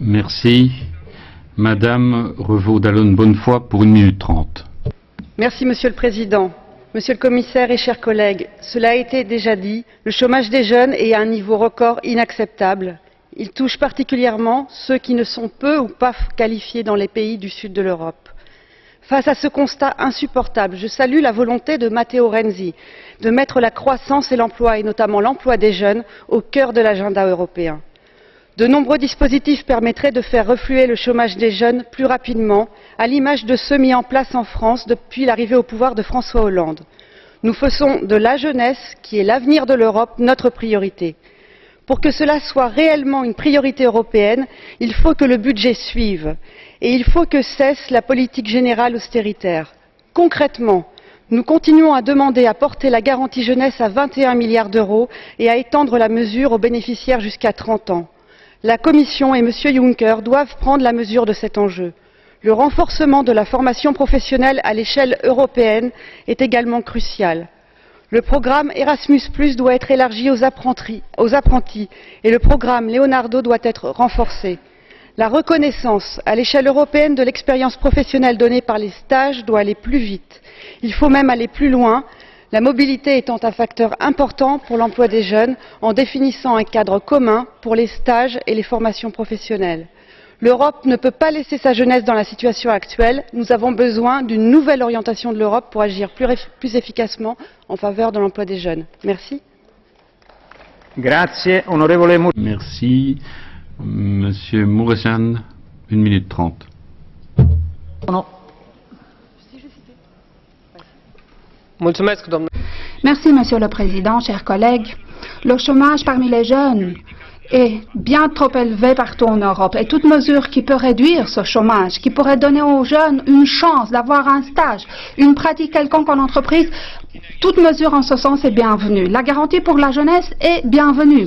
Merci. Madame Revaud d'Allonne Bonnefoy pour une minute trente. Merci Monsieur le Président. Monsieur le Commissaire et chers collègues, cela a été déjà dit, le chômage des jeunes est à un niveau record inacceptable. Il touche particulièrement ceux qui ne sont peu ou pas qualifiés dans les pays du sud de l'Europe. Face à ce constat insupportable, je salue la volonté de Matteo Renzi de mettre la croissance et l'emploi, et notamment l'emploi des jeunes, au cœur de l'agenda européen. De nombreux dispositifs permettraient de faire refluer le chômage des jeunes plus rapidement, à l'image de ceux mis en place en France depuis l'arrivée au pouvoir de François Hollande. Nous faisons de la jeunesse, qui est l'avenir de l'Europe, notre priorité. Pour que cela soit réellement une priorité européenne, il faut que le budget suive et il faut que cesse la politique générale austéritaire. Concrètement, nous continuons à demander à porter la garantie jeunesse à 21 milliards d'euros et à étendre la mesure aux bénéficiaires jusqu'à 30 ans. La Commission et M. Juncker doivent prendre la mesure de cet enjeu. Le renforcement de la formation professionnelle à l'échelle européenne est également crucial. Le programme Erasmus doit être élargi aux apprentis, aux apprentis et le programme Leonardo doit être renforcé. La reconnaissance à l'échelle européenne de l'expérience professionnelle donnée par les stages doit aller plus vite. Il faut même aller plus loin, la mobilité étant un facteur important pour l'emploi des jeunes en définissant un cadre commun pour les stages et les formations professionnelles. L'Europe ne peut pas laisser sa jeunesse dans la situation actuelle. Nous avons besoin d'une nouvelle orientation de l'Europe pour agir plus, plus, efficacement en faveur de l'emploi des jeunes. Merci. Grazie, onorevole Merci. Monsieur Mouressan, une minute trente. No. Merci, Monsieur le Président, chers collègues. Le chômage parmi les jeunes est bien trop élevé partout en Europe et toute mesure qui peut réduire ce chômage, qui pourrait donner aux jeunes une chance d'avoir un stage, une pratique quelconque en entreprise, toute mesure en ce sens est bienvenue. La garantie pour la jeunesse est bienvenue.